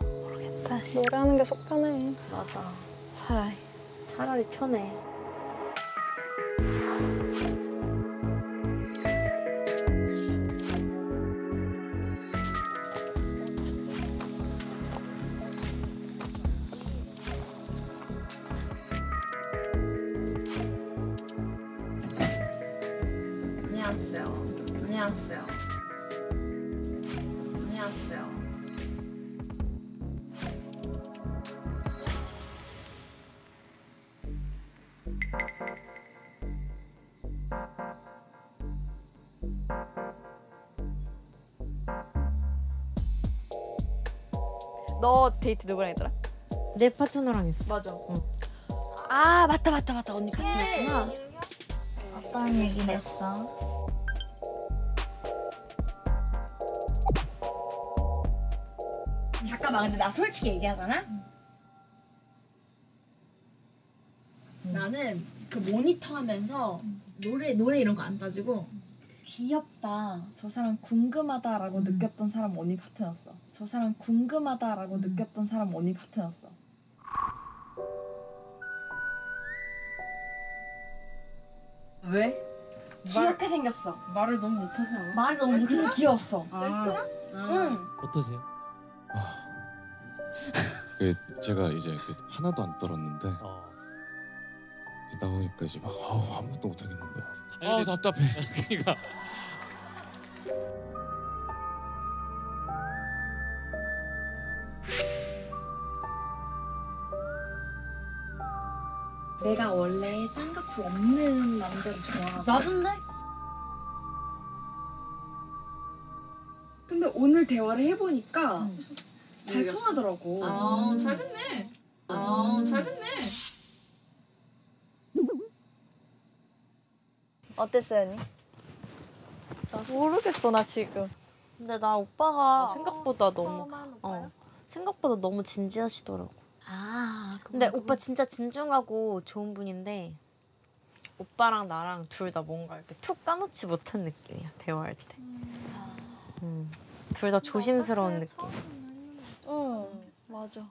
모르겠다. 노래하는 게 속 편해. 맞아. 차라리 차라리 편해. 안녕하세요. 안녕하세요. 안녕하세요. 너 데이트 누구랑 했더라? 내 파트너랑 했어. 맞아. 아 맞다 맞다 맞다 언니 파트였구나. 어떤 얘기를 했어? 잠깐만 근데 나 솔직히 얘기하잖아. 나는 그 모니터 하면서 노래 노래 이런 거 안 따지고 귀엽다. 저 사람 궁금하다라고 느꼈던 사람 언니 파트너였어. 저 사람 궁금하다라고 느꼈던 사람 언니 파트너였어. 왜? 귀엽게 생겼어. 말을 너무 못하지 않아? 말이 너무 못해서 귀여웠어. 아, 응. 어떠세요? 그 제가 이제 그 하나도 안 떨었는데 어. 이제 나오니까 이제 막 아우 아무것도 못 하겠는 거야. 아니, 아 근데- 답답해. 그러니까 내가 원래 쌍꺼풀 없는 남자를 좋아하고. 근데 오늘 대화를 해보니까 잘 모르겠어. 통하더라고. 아잘 됐네. 아 잘 됐네. 어땠어요 언니? 나 모르겠어 나 지금. 근데 나 오빠가 어. 생각보다 너무 어 생각보다 너무 진지하시더라고. 아 근데 오빠 진짜 진중하고 좋은 분인데 오빠랑 나랑 둘 다 뭔가 이렇게 툭 까놓지 못한 느낌이야 대화할 때. 음. 둘 다 조심스러운 느낌. 응 맞아.